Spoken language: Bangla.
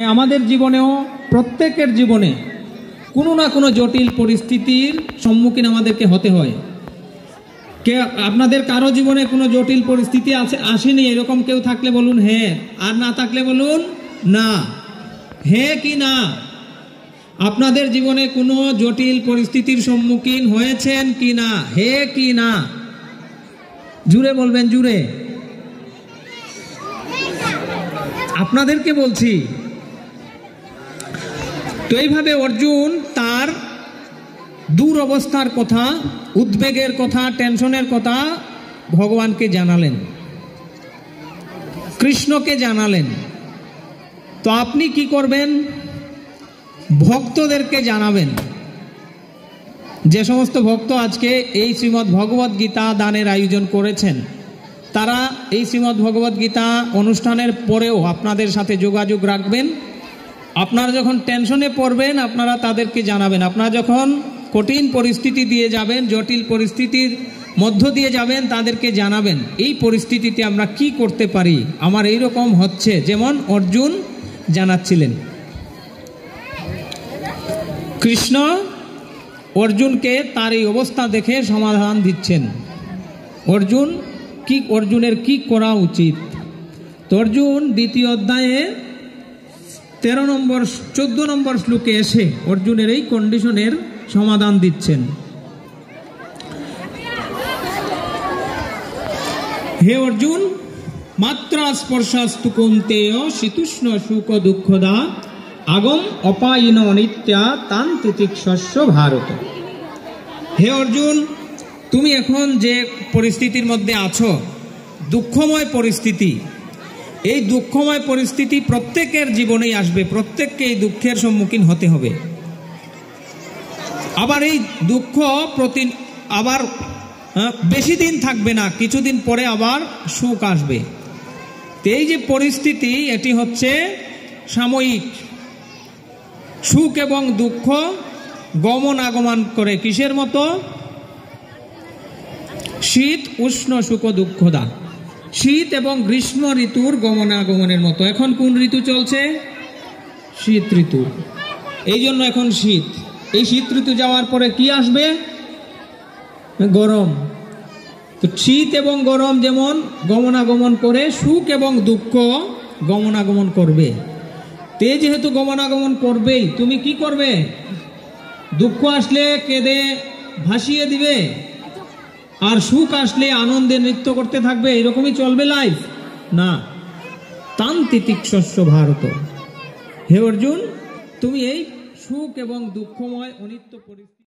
আমাদের জীবনেও প্রত্যেকের জীবনে কোনো না কোনো জটিল পরিস্থিতির সম্মুখীন আমাদেরকে হতে হয়। কে আপনাদের কারও জীবনে কোনো জটিল পরিস্থিতি আছে, আসেনি, এরকম কেউ থাকলে বলুন হ্যাঁ আর না থাকলে বলুন, না। হ্যাঁ কি না? আপনাদের জীবনে কোনো জটিল পরিস্থিতির সম্মুখীন হয়েছেন কি না? হে কি না? জুড়ে বলবেন, জুড়ে। আপনাদেরকে বলছি তো এইভাবে অর্জুন তার দূর অবস্থার কথা, উদ্বেগের কথা, টেনশনের কথা ভগবানকে জানালেন। কৃষ্ণকে জানালেন। তো আপনি কি করবেন? ভক্তদেরকে জানাবেন। যে সমস্ত ভক্ত আজকে এই শ্রীমদ্ ভগবদ গীতা দানের আয়োজন করেছেন, তারা এই শ্রীমদ্ ভগবদ গীতা অনুষ্ঠানের পরেও আপনাদের সাথে যোগাযোগ রাখবেন। আপনারা যখন টেনশনে পড়বেন, আপনারা তাদেরকে জানাবেন। আপনারা যখন কঠিন পরিস্থিতি দিয়ে যাবেন, জটিল পরিস্থিতির মধ্য দিয়ে যাবেন, তাদেরকে জানাবেন, এই পরিস্থিতিতে আমরা কি করতে পারি? আমার এই রকম হচ্ছে, যেমন অর্জুন জানাচ্ছিলেন। কৃষ্ণ অর্জুনকে তার এই অবস্থা দেখে সমাধান দিচ্ছেন। অর্জুন কি, অর্জুনের কি করা উচিত? অর্জুন দ্বিতীয় অধ্যায়ে তেরো নম্বর, চোদ্দ নম্বর শ্লোকে এসে অর্জুনের এই কন্ডিশনের সমাধান দিচ্ছেন। হে অর্জুন মাত্রা স্পর্শাস্তু কন্তেয় শীতুষ্ণ সুখ দুঃখদা আগম অপায়ন অনিত্যা তান তিতিক্ষস্য ভারত। হে অর্জুন, তুমি এখন যে পরিস্থিতির মধ্যে আছো, দুঃখময় পরিস্থিতি এই দুঃখময় পরিস্থিতি প্রত্যেকের জীবনেই আসবে, প্রত্যেককে এই দুঃখের সম্মুখীন হতে হবে। আবার এই দুঃখ প্রতি আবার বেশি দিন থাকবে না, কিছুদিন পরে আবার সুখ আসবে। এই যে পরিস্থিতি, এটি হচ্ছে সাময়িক সুখ এবং দুঃখ গমন আগমন করে কিসের মতো? শীত, উষ্ণ, সুখ দুঃখদা শীত এবং গ্রীষ্ম ঋতুর গমনাগমনের মতো। এখন কোন ঋতু চলছে? শীত ঋতু। এই জন্য এখন শীত। এই শীত ঋতু যাওয়ার পরে কি আসবে? গরম। তো শীত এবং গরম যেমন গমনাগমন করে, সুখ এবং দুঃখ গমনাগমন করবে। তে যেহেতু গমনাগমন করবেই, তুমি কি করবে? দুঃখ আসলে কেঁদে ভাসিয়ে দিবে। আর সুখ আসলে আনন্দে নৃত্য করতে থাকবে, এরকমই চলবে লাইফ না, তান্ত্রিক শস্য ভারত। হে অর্জুন, তুমি এই সুখ এবং দুঃখময় অনিত্য পরিস্থিতি